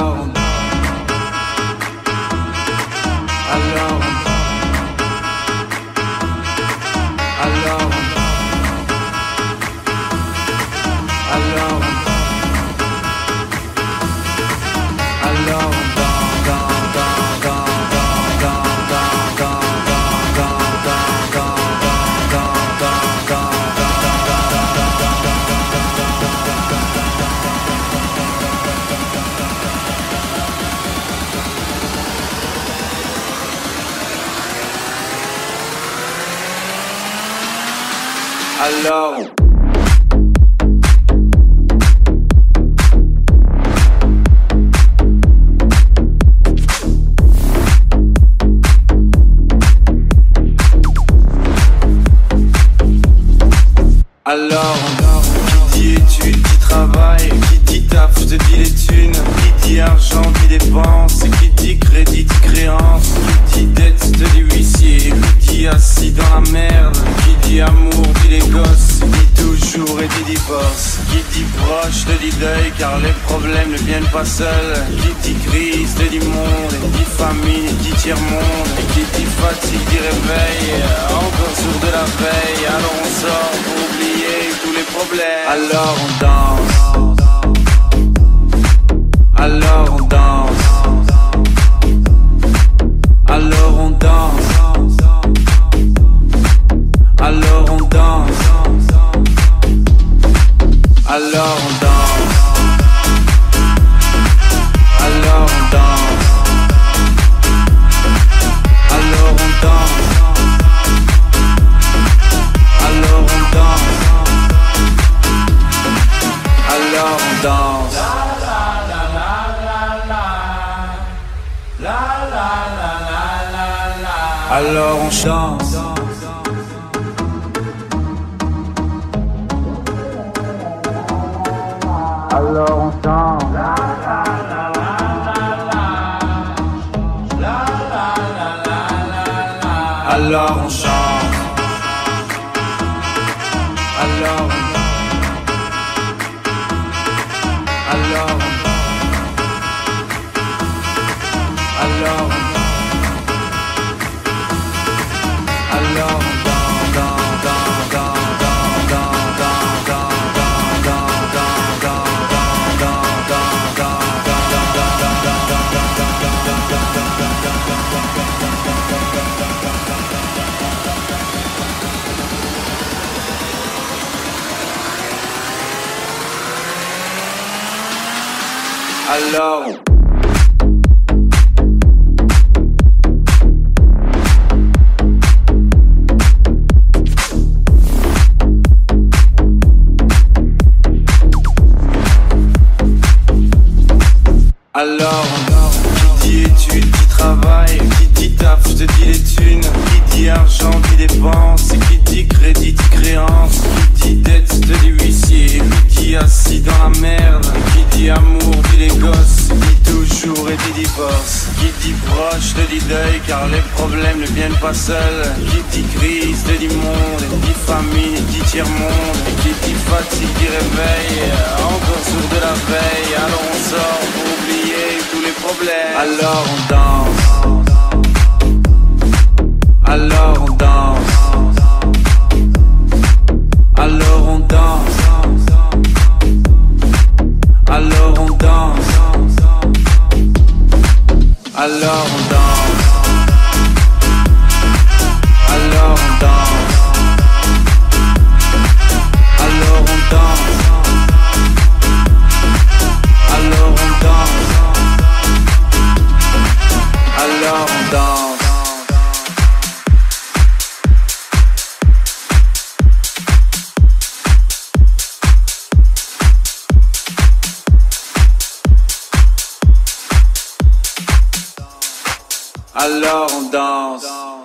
alone, alone. Alors. Alors, qui dit études, qui travaille, qui dit taf, je te dis les thunes, qui dit argent, dit dépense, qui dit crédit, proche, te dit deuil, car les problèmes ne viennent pas seuls, qui dit crise, te dit monde, dit famille, dit tiers-monde, et qui dit fatigue, dit réveil, encore sourd de la veille, alors on sort pour oublier tous les problèmes. Alors on danse. Alors on chante. Alors on chante. Alors on chante. Alors on Alors Alors Alors. Alors, qui dit études, qui travaille, qui dit taf, je te dis les thunes, qui dit argent, dit dépense, qui dit crédit, dit créance, qui dit dette, je te dis et dit divorce, qui dit proche, te dit deuil, car les problèmes ne viennent pas seuls, qui dit crise, te dit monde, dit famille, dit tiers-monde, et qui dit fatigue, dit réveil, encore sourd de la veille, alors on sort pour oublier tous les problèmes. Alors on danse. I love them dogs. Alors on danse.